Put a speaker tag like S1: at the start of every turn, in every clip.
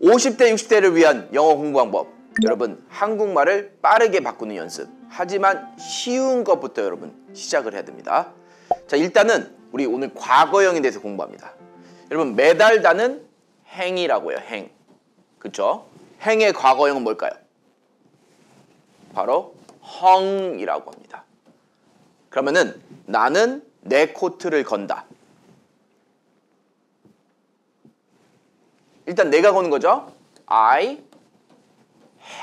S1: 50대, 60대를 위한 영어 공부 방법. 여러분, 한국말을 빠르게 바꾸는 연습. 하지만 쉬운 것부터 여러분 시작을 해야 됩니다. 자, 일단은 우리 오늘 과거형에 대해서 공부합니다. 여러분, 매달다는 행이라고 해요, 행. 그쵸? 행의 과거형은 뭘까요? 바로 헝이라고 합니다. 그러면은 나는 내 코트를 건다. 일단 내가 거는 거죠. I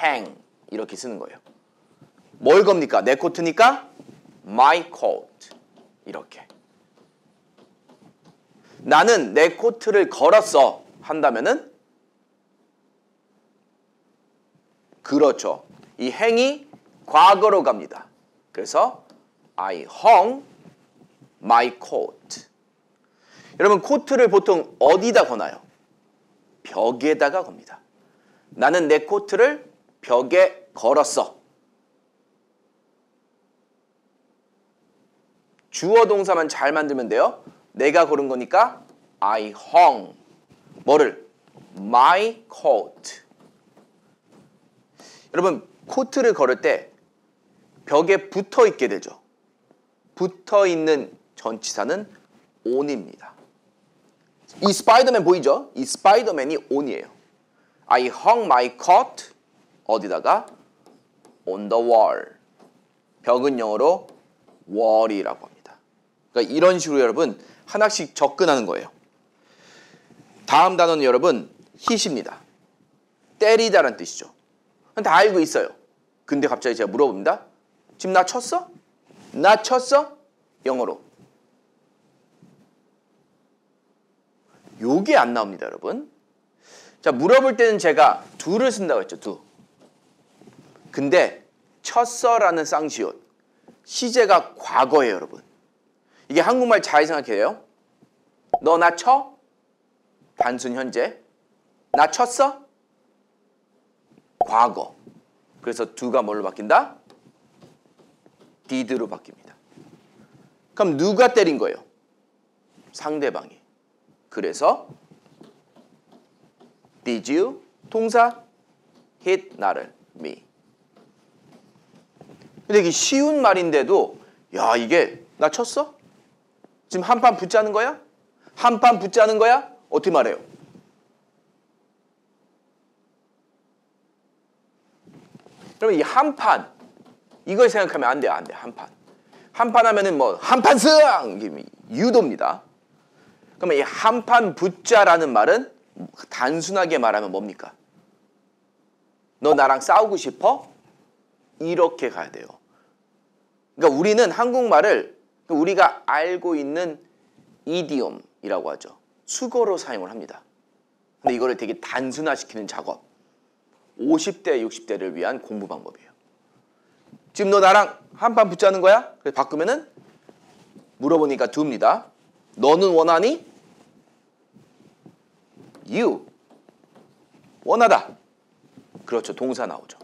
S1: hang 이렇게 쓰는 거예요. 뭘 겁니까? 내 코트니까 my coat 이렇게. 나는 내 코트를 걸었어 한다면은 그렇죠. 이 행이 과거로 갑니다. 그래서 I hung my coat. 여러분 코트를 보통 어디다 거나요? 벽에다가 겁니다. 나는 내 코트를 벽에 걸었어. 주어 동사만 잘 만들면 돼요. 내가 고른 거니까 I hung 뭐를? my coat. 여러분 코트를 걸을 때 벽에 붙어 있게 되죠. 붙어 있는 전치사는 on입니다. 이 스파이더맨 보이죠? 이 스파이더맨이 on이에요. I hung my coat 어디다가 on the wall. 벽은 영어로 wall이라고 합니다. 그러니까 이런 식으로 여러분 하나씩 접근하는 거예요. 다음 단어는 여러분 hit입니다. 때리다라는 뜻이죠. 다 알고 있어요. 근데 갑자기 제가 물어봅니다. 지금 나 쳤어? 나 쳤어? 영어로. 요게 안 나옵니다, 여러분. 자, 물어볼 때는 제가 두를 쓴다고 했죠, 두. 근데 쳤어라는 쌍시옷. 시제가 과거예요, 여러분. 이게 한국말 잘 생각해요. 너 나 쳐? 단순 현재. 나 쳤어? 과거. 그래서 두가 뭘로 바뀐다? did로 바뀝니다. 그럼 누가 때린 거예요? 상대방이. 그래서 did you 동사 hit 나를 me. 근데 이게 쉬운 말인데도 야 이게 나 쳤어? 지금 한 판 붙자는 거야? 한 판 붙자는 거야? 어떻게 말해요? 그러면 이 한 판 이걸 생각하면 안 돼요, 안 돼, 한 판. 한 판 하면은 뭐 한판 승 유도입니다. 그러면 이 한판 붙자라는 말은 단순하게 말하면 뭡니까? 너 나랑 싸우고 싶어? 이렇게 가야 돼요. 그러니까 우리는 한국말을 우리가 알고 있는 이디옴이라고 하죠. 수거로 사용을 합니다. 근데 이거를 되게 단순화시키는 작업. 50대, 60대를 위한 공부 방법이에요. 지금 너 나랑 한판 붙자는 거야? 그래서 바꾸면은 물어보니까 두입니다. 너는 원하니? You. 원하다. 그렇죠. 동사 나오죠.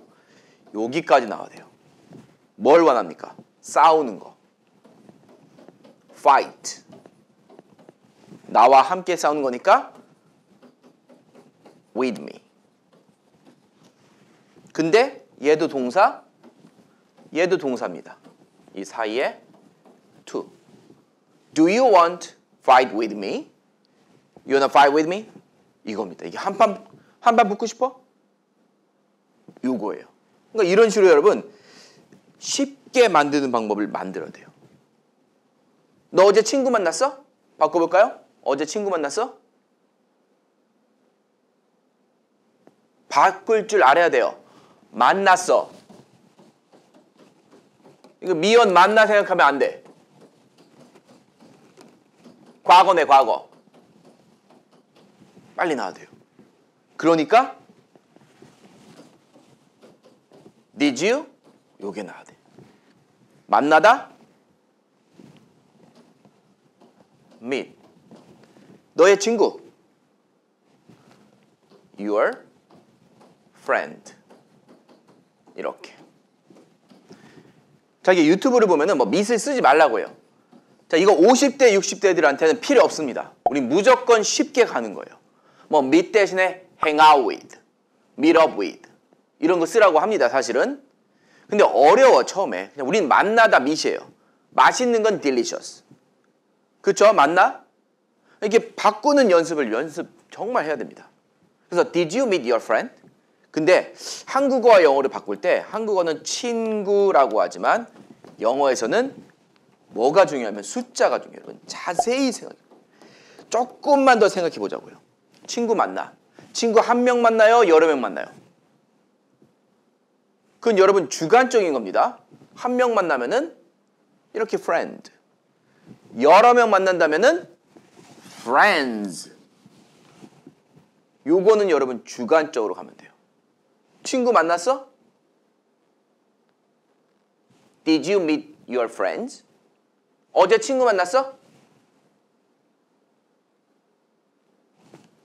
S1: 여기까지 나와야 돼요. 뭘 원합니까? 싸우는 거. fight. 나와 함께 싸우는 거니까 with me. 근데 얘도 동사, 얘도 동사입니다. 이 사이에 to. Do you want fight with me? You wanna fight with me? 이겁니다. 이게 한판 한판 붙고 싶어? 요거예요. 그러니까 이런 식으로 여러분 쉽게 만드는 방법을 만들어야 돼요. 너 어제 친구 만났어? 바꿔볼까요? 어제 친구 만났어? 바꿀 줄 알아야 돼요. 만났어. 이거 미연 만나 생각하면 안 돼. 과거네, 과거. 빨리 나와야 돼요. 그러니까 did you? 요게 나와야 돼. 만나다 meet. 너의 친구 your friend. 이렇게. 자, 이게 유튜브를 보면은 뭐 밑을 쓰지 말라고 해요. 자, 이거 50대, 60대들한테는 필요 없습니다. 우리 무조건 쉽게 가는 거예요. 뭐밑 대신에 hang out with, meet up with 이런 거 쓰라고 합니다. 사실은. 근데 어려워 처음에. 그냥 우린 만나다 meet이에요. 맛있는 건 delicious. 그쵸? 맞나? 이렇게 바꾸는 연습을 연습 정말 해야 됩니다. 그래서 did you meet your friend? 근데 한국어와 영어를 바꿀 때 한국어는 친구라고 하지만 영어에서는 뭐가 중요하면 숫자가 중요해요. 자세히 생각해. 조금만 더 생각해 보자고요. 친구 만나. 친구 한 명 만나요? 여러 명 만나요? 그건 여러분 주관적인 겁니다. 한 명 만나면은 이렇게 friend. 여러 명 만난다면은 friends. 요거는 여러분 주관적으로 가면 돼요. 친구 만났어? Did you meet your friends? 어제 친구 만났어?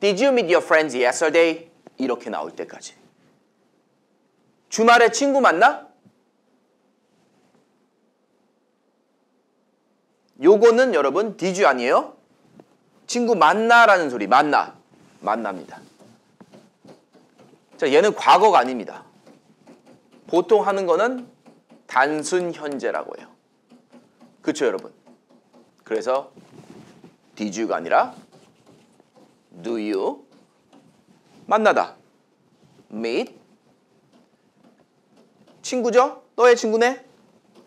S1: Did you meet your friends yesterday? 이렇게 나올 때까지. 주말에 친구 만나? 요거는 여러분 did you 아니에요? 친구 만나라는 소리 만나 만납니다. 자 얘는 과거가 아닙니다. 보통 하는 거는 단순 현재라고 해요. 그렇죠 여러분? 그래서 did you가 아니라 do you 만나다 meet 친구죠? 너의 친구네?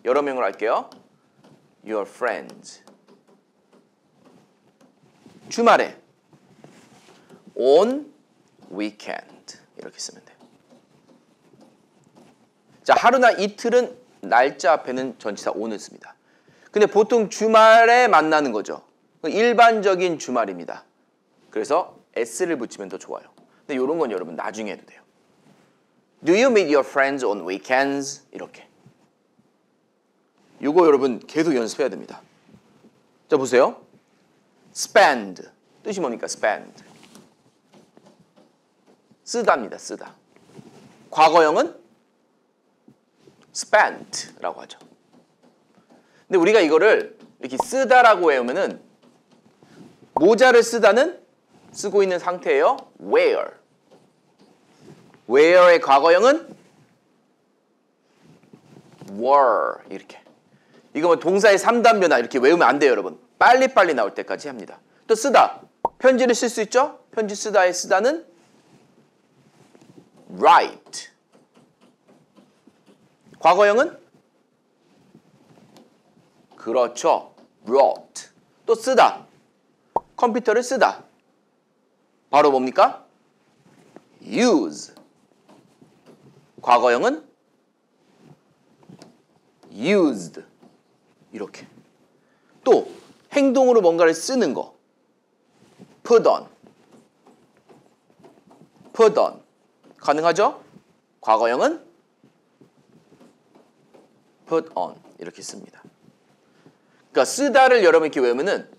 S1: 여러 명을 할게요. your friends. 주말에 on weekend 이렇게 쓰면 돼요. 자, 하루나 이틀은 날짜 앞에는 전치사 on을 씁니다. 근데 보통 주말에 만나는 거죠. 일반적인 주말입니다. 그래서 s를 붙이면 더 좋아요. 근데 이런 건 여러분 나중에 해도 돼요. Do you meet your friends on weekends? 이렇게. 이거 여러분 계속 연습해야 됩니다. 자 보세요. spend 뜻이 뭡니까? spend 쓰다입니다. 쓰다. 과거형은 spent라고 하죠. 근데 우리가 이거를 이렇게 쓰다라고 외우면은 모자를 쓰다는 쓰고 있는 상태예요. wear. wear의 과거형은 were 이렇게. 이거 뭐 동사의 3단 변화 이렇게 외우면 안 돼요, 여러분. 빨리빨리 나올 때까지 합니다. 또 쓰다. 편지를 쓸 수 있죠? 편지 쓰다의 쓰다는 write. 과거형은 그렇죠. wrote. 또 쓰다. 컴퓨터를 쓰다. 바로 뭡니까? use. 과거형은 used. 이렇게. 또 행동으로 뭔가를 쓰는 거. put on. put on. 가능하죠? 과거형은 put on 이렇게 씁니다. 그러니까 쓰다를 여러분 이렇게 외우면은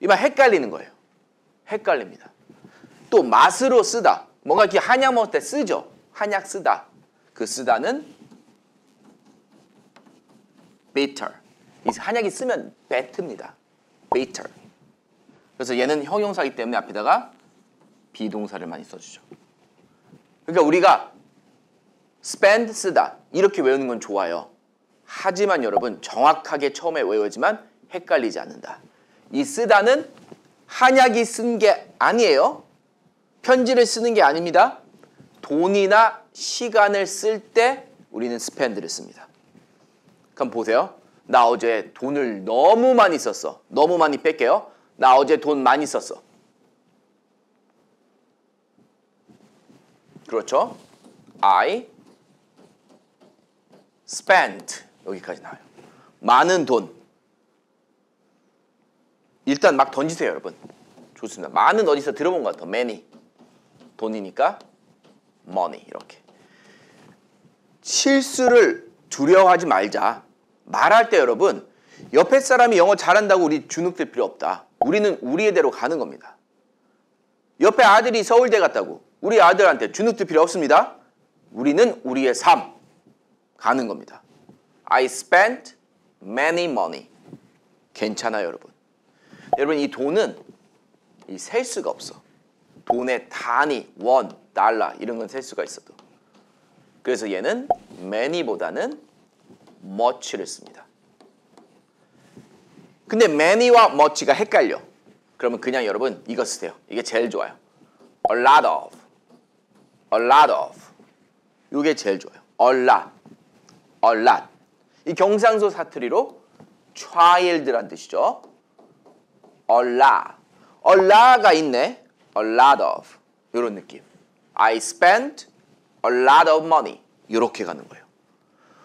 S1: 이만 헷갈리는 거예요. 헷갈립니다. 또 맛으로 쓰다. 뭔가 이렇게 한약 먹을 때 쓰죠. 한약 쓰다. 그 쓰다는 bitter. 이 한약이 쓰면 배트입니다. bitter. 그래서 얘는 형용사이기 때문에 앞에다가 비동사를 많이 써주죠. 그러니까 우리가 spend 쓰다 이렇게 외우는 건 좋아요. 하지만 여러분 정확하게 처음에 외우지만 헷갈리지 않는다. 이 쓰다는 한약이 쓴 게 아니에요. 편지를 쓰는 게 아닙니다. 돈이나 시간을 쓸 때 우리는 spend를 씁니다. 그럼 보세요. 나 어제 돈을 너무 많이 썼어. 너무 많이 뺄게요. 나 어제 돈 많이 썼어. 그렇죠? I spent 여기까지 나와요. 많은 돈. 일단 막 던지세요, 여러분. 좋습니다. 많은 어디서 들어본 것 같아. many. 돈이니까 money 이렇게. 실수를 두려워하지 말자. 말할 때 여러분 옆에 사람이 영어 잘한다고 우리 주눅들 필요 없다. 우리는 우리의 대로 가는 겁니다. 옆에 아들이 서울대 갔다고 우리 아들한테 주눅들 필요 없습니다. 우리는 우리의 삶 가는 겁니다. I spent many money. 괜찮아요, 여러분. 여러분 이 돈은 이 셀 수가 없어. 돈의 단위, 원, 달러 이런 건 셀 수가 있어도. 그래서 얘는 many보다는 much를 씁니다. 근데 many와 much가 헷갈려. 그러면 그냥 여러분 이거 쓰세요. 이게 제일 좋아요. a lot of, a lot of. 이게 제일 좋아요. a lot, a lot. 이 경상도 사투리로 child란 뜻이죠. a lot, a lot가 있네. A lot of 이런 느낌. I spent a lot of money. 이렇게 가는 거예요.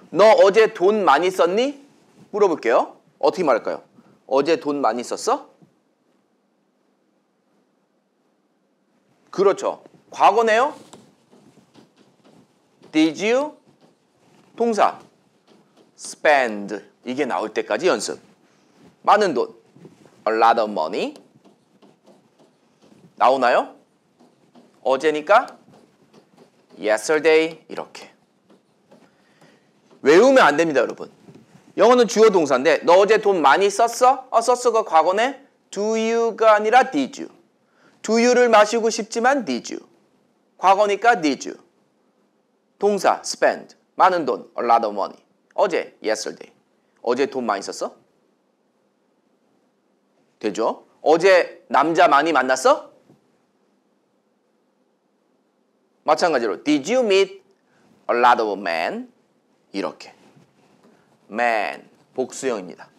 S1: 너 어제 돈 많이 썼니? 물어볼게요. 어떻게 말할까요? 어제 돈 많이 썼어? 그렇죠. 과거네요. Did you? 동사. spend. 이게 나올 때까지 연습. 많은 돈. A lot of money. 나오나요? 어제니까 yesterday 이렇게. 외우면 안 됩니다, 여러분. 영어는 주어 동사인데 너 어제 돈 많이 썼어? 어, 썼어가 과거네. Do you가 아니라 did you. Do you를 마시고 싶지만 did you. 과거니까 did you. 동사 spend. 많은 돈. A lot of money. 어제 yesterday. 어제 돈 많이 썼어? 되죠? 어제 남자 많이 만났어? 마찬가지로 Did you meet a lot of men? 이렇게 man 복수형입니다.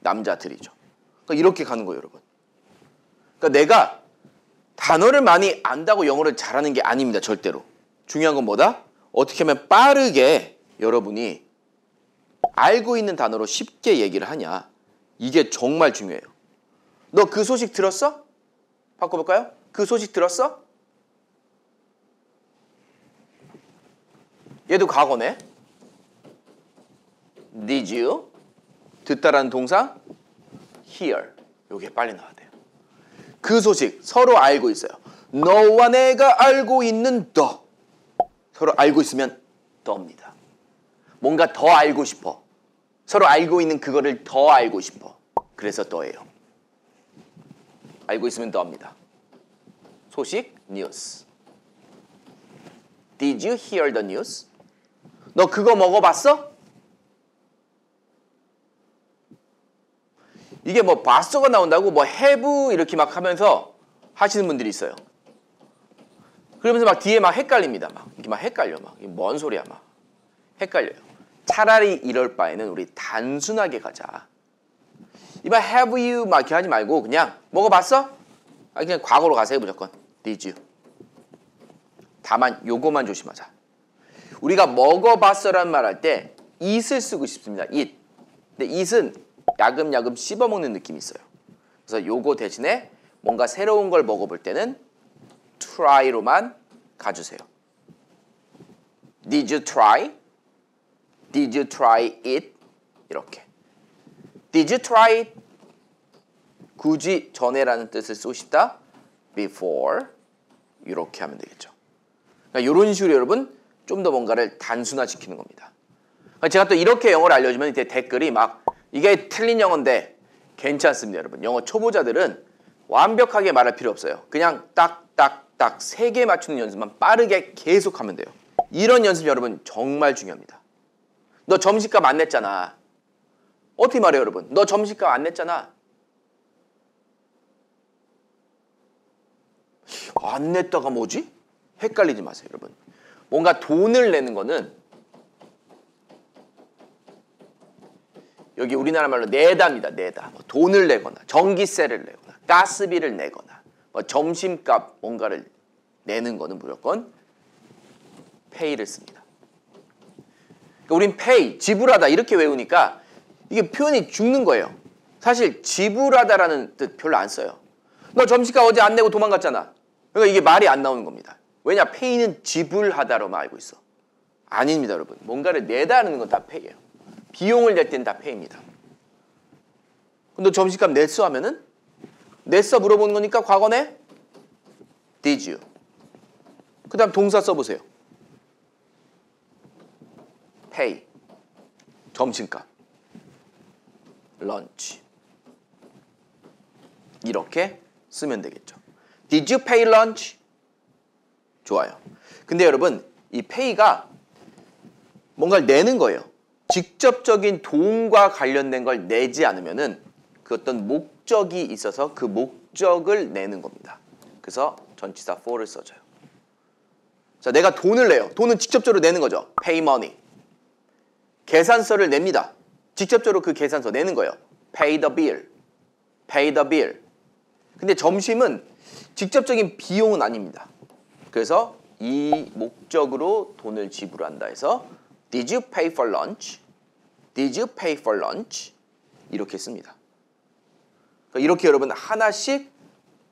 S1: 남자들이죠. 그러니까 이렇게 가는 거예요, 여러분. 그러니까 내가 단어를 많이 안다고 영어를 잘하는 게 아닙니다, 절대로. 중요한 건 뭐다? 어떻게 하면 빠르게 여러분이 알고 있는 단어로 쉽게 얘기를 하냐. 이게 정말 중요해요. 너 그 소식 들었어? 바꿔볼까요? 그 소식 들었어? 얘도 과거네. Did you? 듣다라는 동사 hear. 요게 빨리 나와야 돼요. 그 소식 서로 알고 있어요. 너와 내가 알고 있는 더. 서로 알고 있으면 더입니다. 뭔가 더 알고 싶어. 서로 알고 있는 그거를 더 알고 싶어. 그래서 더예요. 알고 있으면 더입니다. 소식 뉴스. Did you hear the news? 너 그거 먹어봤어? 이게 뭐 봤어가 나온다고 뭐 have 이렇게 막 하면서 하시는 분들이 있어요. 그러면서 막 뒤에 막 헷갈립니다. 막 이게 막 헷갈려 막. 이게 뭔 소리야 막. 헷갈려요. 차라리 이럴 바에는 우리 단순하게 가자. 이봐 have you 막 이렇게 하지 말고 그냥 먹어봤어? 아 그냥 과거로 가세요 무조건. Did you? 다만 요거만 조심하자. 우리가 먹어봤어라는 말할 때 it을 쓰고 싶습니다. it. 근데 it은 야금야금 씹어먹는 느낌이 있어요. 그래서 요거 대신에 뭔가 새로운 걸 먹어볼 때는 try로만 가주세요. Did you try? Did you try it? 이렇게. Did you try it? 굳이 전에라는 뜻을 쓰고 싶다. Before. 이렇게 하면 되겠죠. 그러니까 이런 식으로 여러분 좀 더 뭔가를 단순화시키는 겁니다. 그러니까 제가 또 이렇게 영어를 알려주면 댓글이 막 이게 틀린 영어인데 괜찮습니다, 여러분. 영어 초보자들은 완벽하게 말할 필요 없어요. 그냥 딱딱딱 세 개 맞추는 연습만 빠르게 계속하면 돼요. 이런 연습 여러분 정말 중요합니다. 너 점심값 안 냈잖아. 어떻게 말해요, 여러분? 너 점심값 안 냈잖아. 안 냈다가 뭐지? 헷갈리지 마세요, 여러분. 뭔가 돈을 내는 거는 여기 우리나라 말로 내다입니다. 내다. 뭐 돈을 내거나 전기세를 내거나 가스비를 내거나 뭐 점심값 뭔가를 내는 거는 무조건 pay를 씁니다. 그러니까 우린 pay, 지불하다 이렇게 외우니까 이게 표현이 죽는 거예요. 사실 지불하다라는 뜻 별로 안 써요. 너 점심값 어제 안 내고 도망갔잖아. 그러니까 이게 말이 안 나오는 겁니다. 왜냐? pay는 지불하다로만 알고 있어. 아닙니다, 여러분. 뭔가를 내다는 건다 pay예요. 비용을 낼 때는 다 pay입니다. 너 점심값 냈어 하면은 냈어 물어보는 거니까 과거네 did you. 그 다음 동사 써보세요. pay. 점심값. lunch. 이렇게 쓰면 되겠죠. Did you pay lunch? 좋아요. 근데 여러분 이 pay가 뭔가를 내는 거예요. 직접적인 돈과 관련된 걸 내지 않으면은 그 어떤 목적이 있어서 그 목적을 내는 겁니다. 그래서 전치사 for를 써줘요. 자, 내가 돈을 내요. 돈은 직접적으로 내는 거죠. pay money. 계산서를 냅니다. 직접적으로 그 계산서 내는 거예요. pay the bill. pay the bill. 근데 점심은 직접적인 비용은 아닙니다. 그래서 이 목적으로 돈을 지불한다 해서 Did you pay for lunch? Did you pay for lunch? 이렇게 씁니다. 그러니까 이렇게 여러분 하나씩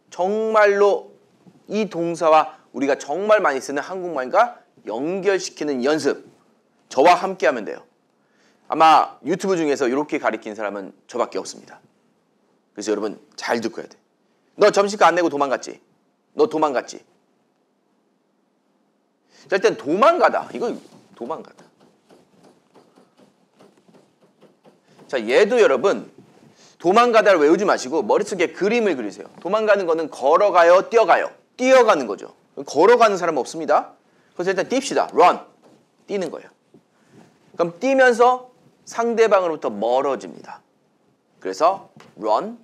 S1: 정말로 이 동사와 우리가 정말 많이 쓰는 한국말과 연결시키는 연습 저와 함께 하면 돼요. 아마 유튜브 중에서 이렇게 가리킨 사람은 저밖에 없습니다. 그래서 여러분 잘 듣고 해야 돼. 너 점심값 안 내고 도망갔지? 너 도망갔지? 자, 일단 도망가다. 이거 도망가다. 자, 얘도 여러분 도망가다를 외우지 마시고 머릿속에 그림을 그리세요. 도망가는 거는 걸어가요, 뛰어가요. 뛰어가는 거죠. 걸어가는 사람 없습니다. 그래서 일단 뜁시다. run. 뛰는 거예요. 그럼 뛰면서 상대방으로부터 멀어집니다. 그래서 run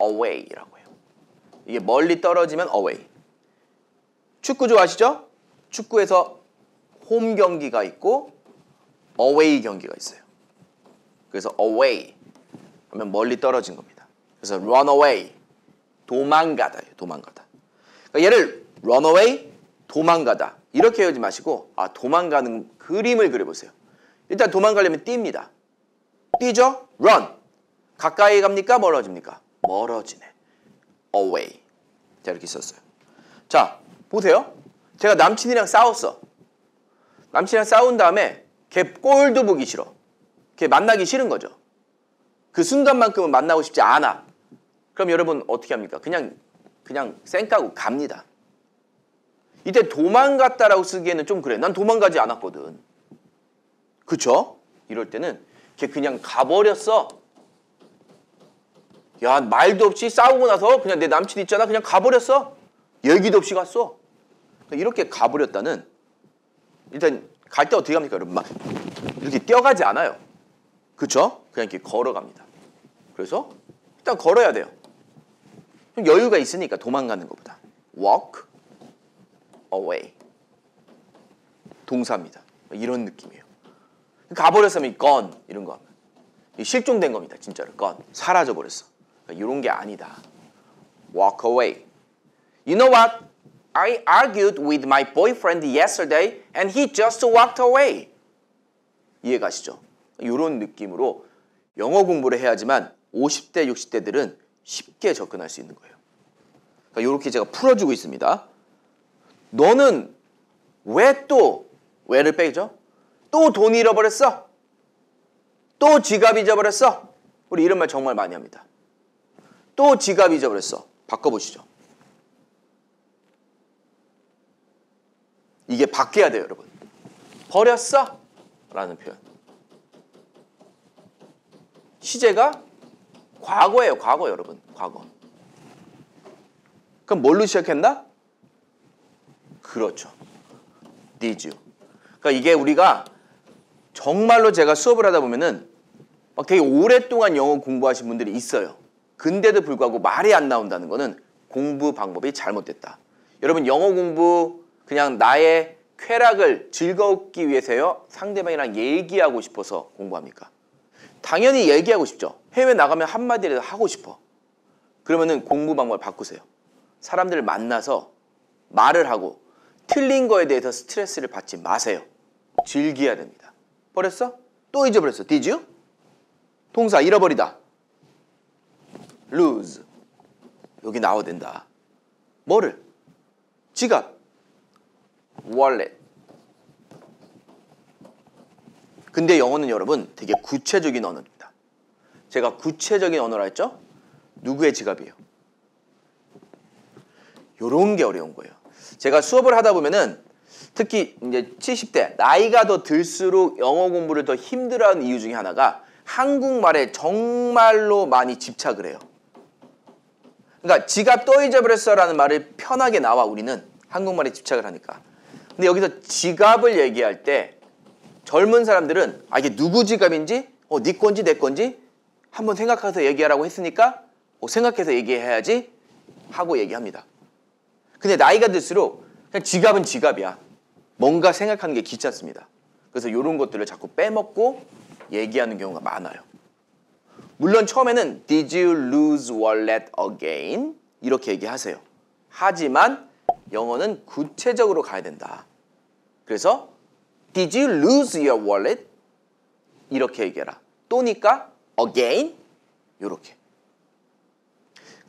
S1: away라고 해요. 이게 멀리 떨어지면 away. 축구 좋아하시죠? 축구에서 홈 경기가 있고 away 경기가 있어요. 그래서 away 하면 멀리 떨어진 겁니다. 그래서 run away 도망가다예요. 도망가다. 그러니까 얘를 run away 도망가다 이렇게 외우지 마시고 아 도망가는 그림을 그려보세요. 일단 도망가려면 뜁니다. 뛰죠? run 가까이 갑니까? 멀어집니까? 멀어지네. away 자 이렇게 썼어요. 자 보세요. 제가 남친이랑 싸웠어. 남친이랑 싸운 다음에 걔 꼴도 보기 싫어. 걔 만나기 싫은 거죠. 그 순간만큼은 만나고 싶지 않아. 그럼 여러분 어떻게 합니까? 그냥 그냥 쌩까고 갑니다. 이때 도망갔다라고 쓰기에는 좀 그래. 난 도망가지 않았거든. 그쵸? 이럴 때는 걔 그냥 가버렸어. 야 말도 없이 싸우고 나서 그냥 내 남친 있잖아. 그냥 가버렸어. 얘기도 없이 갔어. 그러니까 이렇게 가버렸다는 일단 갈 때 어떻게 합니까? 여러분 막 이렇게 뛰어가지 않아요. 그쵸? 그냥 이렇게 걸어갑니다. 그래서 일단 걸어야 돼요. 좀 여유가 있으니까 도망가는 것보다. walk away. 동사입니다. 이런 느낌이에요. 가버렸으면 gone 이런 거 실종된 겁니다. 진짜로 gone 사라져 버렸어. 그러니까 이런 게 아니다. walk away. You know what? I argued with my boyfriend yesterday and he just walked away. 이해가시죠? 이런 느낌으로 영어 공부를 해야지만 50대, 60대들은 쉽게 접근할 수 있는 거예요. 그러니까 이렇게 제가 풀어주고 있습니다. 너는 왜 또 왜를 빼죠? 또 돈 잃어버렸어? 또 지갑 잊어버렸어? 우리 이런 말 정말 많이 합니다. 또 지갑 잊어버렸어. 바꿔보시죠. 이게 바뀌어야 돼요, 여러분. 버렸어? 라는 표현. 시제가 과거예요, 과거 여러분. 과거. 그럼 뭘로 시작했나? 그렇죠. did you. 그러니까 이게 우리가 정말로 제가 수업을 하다 보면은 막 되게 오랫동안 영어 공부하신 분들이 있어요. 근데도 불구하고 말이 안 나온다는 거는 공부 방법이 잘못됐다. 여러분 영어 공부 그냥 나의 쾌락을 즐겁기 위해서요? 상대방이랑 얘기하고 싶어서 공부합니까? 당연히 얘기하고 싶죠. 해외 나가면 한마디라도 하고 싶어. 그러면은 공부 방법을 바꾸세요. 사람들을 만나서 말을 하고 틀린 거에 대해서 스트레스를 받지 마세요. 즐겨야 됩니다. 버렸어? 또 잊어버렸어. Did you? 동사 잃어버리다. lose. 여기 나와야 된다. 뭐를? 지갑. Wallet. 근데 영어는 여러분 되게 구체적인 언어입니다. 제가 구체적인 언어라 했죠? 누구의 지갑이에요? 요런 게 어려운 거예요. 제가 수업을 하다 보면은 특히 이제 70대 나이가 더 들수록 영어 공부를 더 힘들어하는 이유 중에 하나가 한국말에 정말로 많이 집착을 해요. 그러니까 지갑 또 잊어버렸어라는 말을 편하게 나와 우리는 한국말에 집착을 하니까. 근데 여기서 지갑을 얘기할 때 젊은 사람들은 아 이게 누구 지갑인지 어, 네 건지 내 건지 한번 생각해서 얘기하라고 했으니까 어, 생각해서 얘기해야지 하고 얘기합니다. 근데 나이가 들수록 그냥 지갑은 지갑이야. 뭔가 생각하는 게 귀찮습니다. 그래서 이런 것들을 자꾸 빼먹고 얘기하는 경우가 많아요. 물론 처음에는 Did you lose wallet again? 이렇게 얘기하세요. 하지만 영어는 구체적으로 가야 된다. 그래서 Did you lose your wallet? 이렇게 얘기해라. 또니까 again? 이렇게.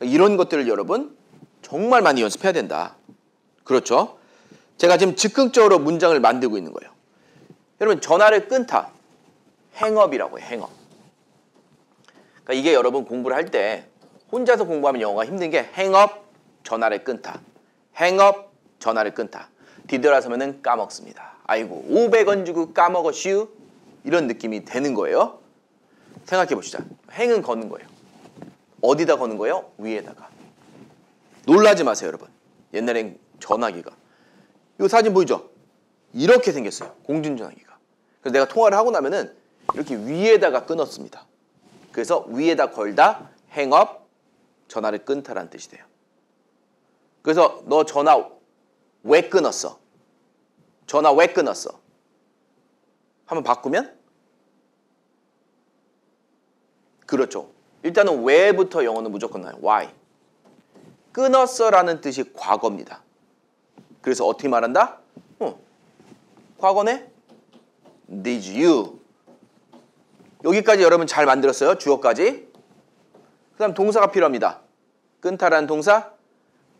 S1: 이런 것들을 여러분 정말 많이 연습해야 된다. 그렇죠? 제가 지금 즉흥적으로 문장을 만들고 있는 거예요. 여러분 전화를 끊다. 행업이라고 해요. 행업. 그러니까 이게 여러분 공부를 할 때 혼자서 공부하면 영어가 힘든 게 행업, 전화를 끊다. 행업, 전화를 끊다. 뒤돌아서면 까먹습니다. 아이고 500원 주고 까먹었슈 이런 느낌이 되는 거예요. 생각해 봅시다. 행은 거는 거예요. 어디다 거는 거예요? 위에다가. 놀라지 마세요, 여러분. 옛날엔 전화기가. 이 사진 보이죠? 이렇게 생겼어요. 공중 전화기가. 그래서 내가 통화를 하고 나면은 이렇게 위에다가 끊었습니다. 그래서 위에다 걸다 행업 전화를 끊다라는 뜻이 돼요. 그래서 너 전화 왜 끊었어? 전화 왜 끊었어? 한번 바꾸면 그렇죠. 일단은 왜부터 영어는 무조건 나요. why. 끊었어 라는 뜻이 과거입니다. 그래서 어떻게 말한다? 어, 과거네? Did you? 여기까지 여러분 잘 만들었어요. 주어까지. 그 다음 동사가 필요합니다. 끊다라는 동사.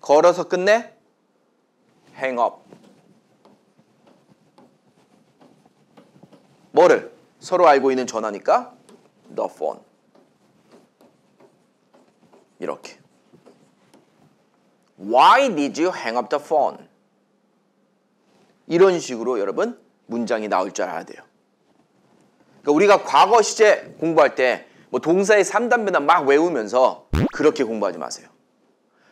S1: 걸어서 끝내. Up. 뭐를? 서로 알고 있는 전화니까 the phone. 이렇게. Why did you hang up the phone? 이런 식으로 여러분 문장이 나올 줄 알아야 돼요. 그러니까 우리가 과거 시제 공부할 때 뭐 동사의 3단 변화 막 외우면서 그렇게 공부하지 마세요.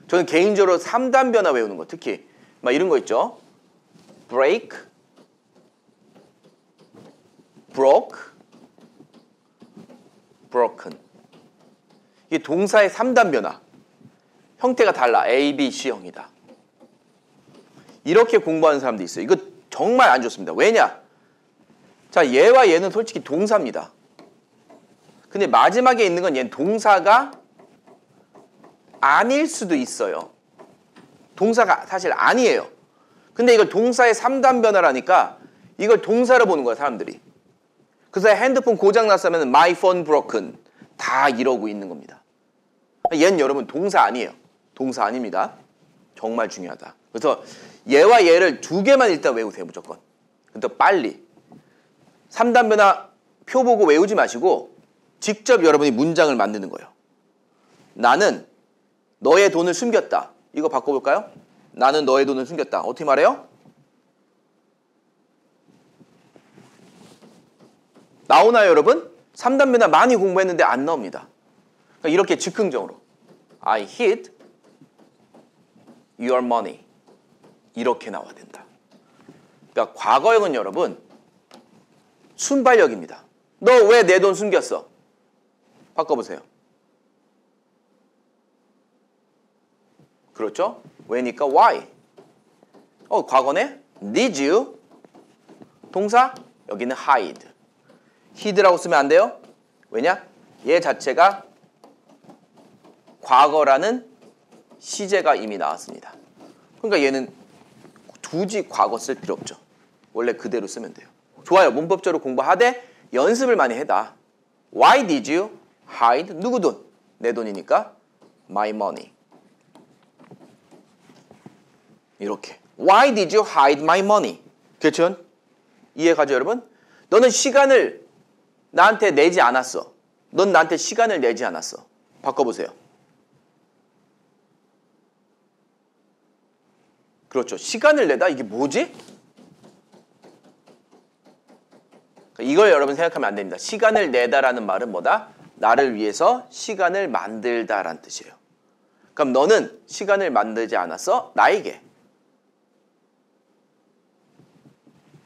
S1: 저는 개인적으로 3단 변화 외우는 거 특히 막 이런 거 있죠. break, broke, broken. 이게 동사의 3단 변화. 형태가 달라. A, B, C형이다. 이렇게 공부하는 사람도 있어요. 이거 정말 안 좋습니다. 왜냐? 자, 얘와 얘는 솔직히 동사입니다. 근데 마지막에 있는 건 얘는 동사가 아닐 수도 있어요. 동사가 사실 아니에요. 근데 이걸 동사의 3단 변화라니까 이걸 동사로 보는 거야, 사람들이. 그래서 핸드폰 고장 났으면 my phone broken 다 이러고 있는 겁니다. 얘는 여러분 동사 아니에요. 동사 아닙니다. 정말 중요하다. 그래서 얘와 얘를 두 개만 일단 외우세요, 무조건. 또 빨리. 3단 변화 표 보고 외우지 마시고 직접 여러분이 문장을 만드는 거예요. 나는 너의 돈을 숨겼다. 이거 바꿔볼까요? 나는 너의 돈을 숨겼다. 어떻게 말해요? 나오나요, 여러분? 3단 변화 많이 공부했는데 안 나옵니다. 그러니까 이렇게 즉흥적으로 I hid your money 이렇게 나와야 된다. 그러니까 과거형은 여러분 순발력입니다. 너 왜 내 돈 숨겼어? 바꿔보세요. 그렇죠? 왜니까 why. 어 과거네 did you 동사 여기는 hide. hid라고 쓰면 안 돼요. 왜냐? 얘 자체가 과거라는 시제가 이미 나왔습니다. 그러니까 얘는 굳이 과거 쓸 필요 없죠. 원래 그대로 쓰면 돼요. 좋아요. 문법적으로 공부하되 연습을 많이 해다. Why did you hide? 누구 돈? 내 돈이니까 my money. 이렇게. Why did you hide my money? 그렇죠? 이해가죠, 여러분? 너는 시간을 나한테 내지 않았어. 넌 나한테 시간을 내지 않았어. 바꿔보세요. 그렇죠. 시간을 내다? 이게 뭐지? 이걸 여러분 생각하면 안 됩니다. 시간을 내다라는 말은 뭐다? 나를 위해서 시간을 만들다라는 뜻이에요. 그럼 너는 시간을 만들지 않았어? 나에게.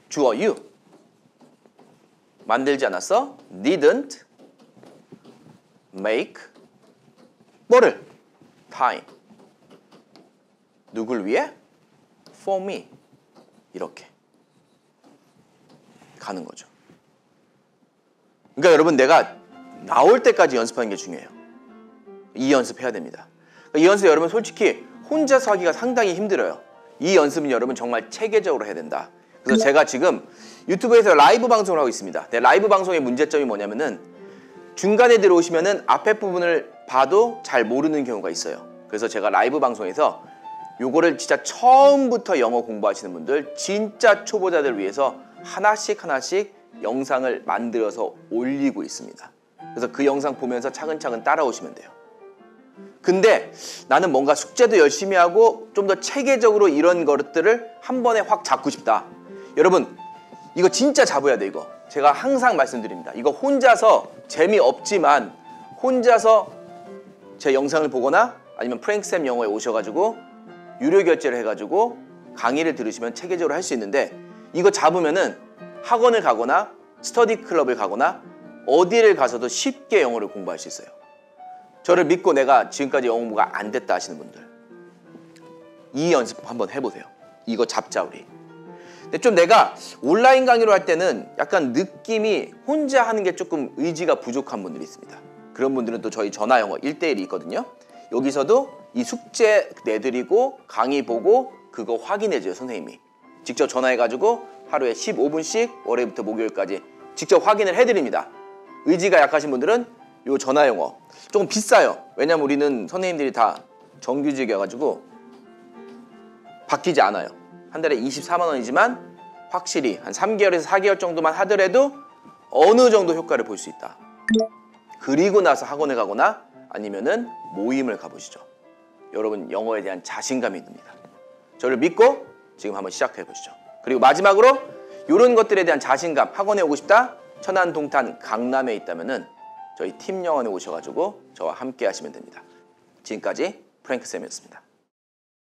S1: 주어 you. 만들지 않았어? didn't make 뭐를? time. 누굴 위해? for me. 이렇게 가는 거죠. 그러니까 여러분 내가 나올 때까지 연습하는 게 중요해요. 이 연습해야 됩니다. 그러니까 이 연습 여러분 솔직히 혼자서 하기가 상당히 힘들어요. 이 연습은 여러분 정말 체계적으로 해야 된다. 그래서 제가 지금 유튜브에서 라이브 방송을 하고 있습니다. 네, 라이브 방송의 문제점이 뭐냐면은 중간에 들어오시면은 앞에 부분을 봐도 잘 모르는 경우가 있어요. 그래서 제가 라이브 방송에서 요거를 진짜 처음부터 영어 공부하시는 분들 진짜 초보자들 위해서 하나씩 하나씩 영상을 만들어서 올리고 있습니다. 그래서 그 영상 보면서 차근차근 따라오시면 돼요. 근데 나는 뭔가 숙제도 열심히 하고 좀 더 체계적으로 이런 것들을 한 번에 확 잡고 싶다. 여러분, 이거 진짜 잡아야 돼, 이거. 제가 항상 말씀드립니다. 이거 혼자서 재미없지만 혼자서 제 영상을 보거나 아니면 프랭크쌤 영어에 오셔가지고 유료 결제를 해가지고 강의를 들으시면 체계적으로 할 수 있는데 이거 잡으면은 학원을 가거나 스터디 클럽을 가거나 어디를 가서도 쉽게 영어를 공부할 수 있어요. 저를 믿고 내가 지금까지 영어 공부가 안 됐다 하시는 분들 이 연습 한번 해보세요. 이거 잡자 우리. 근데 좀 내가 온라인 강의로 할 때는 약간 느낌이 혼자 하는 게 조금 의지가 부족한 분들이 있습니다. 그런 분들은 또 저희 전화 영어 1대1이 있거든요. 여기서도 이 숙제 내드리고 강의 보고 그거 확인해줘요 선생님이. 직접 전화해가지고 하루에 15분씩 월요일부터 목요일까지 직접 확인을 해드립니다. 의지가 약하신 분들은 요 전화 영어 조금 비싸요. 왜냐면 우리는 선생님들이 다 정규직이어가지고 바뀌지 않아요. 한 달에 24만 원이지만 확실히 한 3개월에서 4개월 정도만 하더라도 어느 정도 효과를 볼 수 있다. 그리고 나서 학원을 가거나 아니면은 모임을 가보시죠. 여러분 영어에 대한 자신감이 듭니다. 저를 믿고 지금 한번 시작해 보시죠. 그리고 마지막으로 이런 것들에 대한 자신감 학원에 오고 싶다. 천안 동탄 강남에 있다면은 저희 팀 영원에 오셔가지고 저와 함께 하시면 됩니다. 지금까지 프랭크 쌤이었습니다.